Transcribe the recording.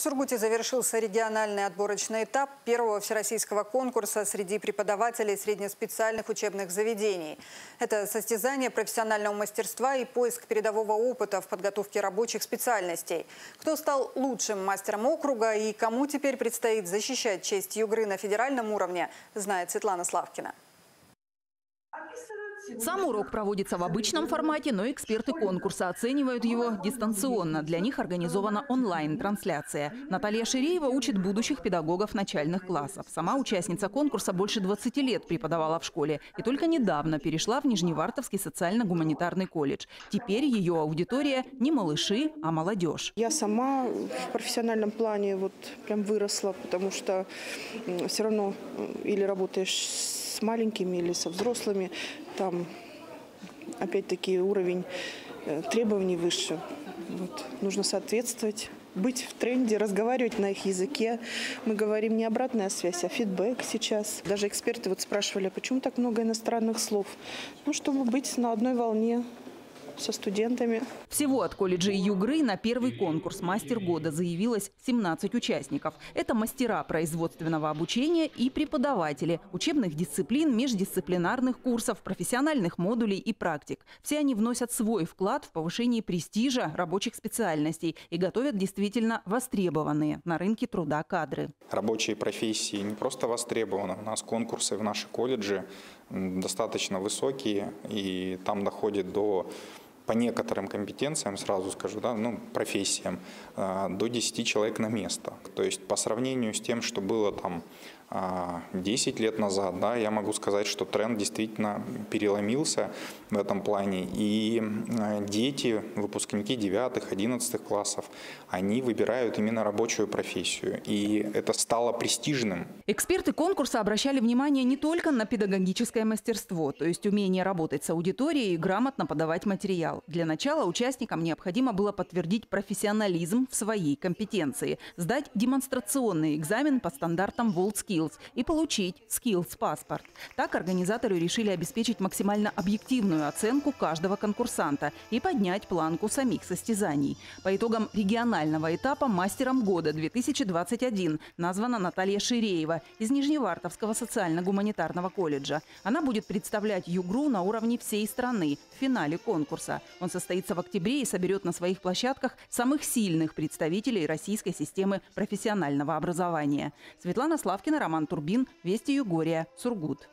В Сургуте завершился региональный отборочный этап первого всероссийского конкурса среди преподавателей среднеспециальных учебных заведений. Это состязание профессионального мастерства и поиск передового опыта в подготовке рабочих специальностей. Кто стал лучшим мастером округа и кому теперь предстоит защищать честь Югры на федеральном уровне, знает Светлана Славкина. Сам урок проводится в обычном формате, но эксперты конкурса оценивают его дистанционно. Для них организована онлайн-трансляция. Наталья Ширеева учит будущих педагогов начальных классов. Сама участница конкурса больше 20 лет преподавала в школе и только недавно перешла в Нижневартовский социально-гуманитарный колледж. Теперь ее аудитория не малыши, а молодежь. Я сама в профессиональном плане вот прям выросла, потому что все равно или работаешь с маленькими или со взрослыми, там опять-таки уровень э, требований выше. Вот. Нужно соответствовать, быть в тренде, разговаривать на их языке. Мы говорим не обратная связь, а фидбэк сейчас. Даже эксперты вот спрашивали, а почему так много иностранных слов? Ну, чтобы быть на одной волне со студентами. Всего от колледжа Югры на первый конкурс «Мастер года» заявилось 17 участников. Это мастера производственного обучения и преподаватели учебных дисциплин, междисциплинарных курсов, профессиональных модулей и практик. Все они вносят свой вклад в повышение престижа рабочих специальностей и готовят действительно востребованные на рынке труда кадры. Рабочие профессии не просто востребованы. У нас конкурсы в наши колледжи достаточно высокие, и там доходит до по некоторым компетенциям, сразу скажу, да, ну, профессиям, а, до 10 человек на место. То есть по сравнению с тем, что было там 10 а, лет назад, да, я могу сказать, что тренд действительно переломился в этом плане. И а, дети, выпускники 9-11 классов, они выбирают именно рабочую профессию. И это стало престижным. Эксперты конкурса обращали внимание не только на педагогическое мастерство, то есть умение работать с аудиторией и грамотно подавать материал. Для начала участникам необходимо было подтвердить профессионализм в своей компетенции, сдать демонстрационный экзамен по стандартам WorldSkills Skills и получить Skills паспорт. Так организаторы решили обеспечить максимально объективную оценку каждого конкурсанта и поднять планку самих состязаний. По итогам регионального этапа мастером года 2021 названа Наталья Ширеева из Нижневартовского социально-гуманитарного колледжа. Она будет представлять ЮГРУ на уровне всей страны в финале конкурса. Он состоится в октябре и соберет на своих площадках самых сильных представителей российской системы профессионального образования. Светлана Славкина, Роман Турбин, Вести Югория, Сургут.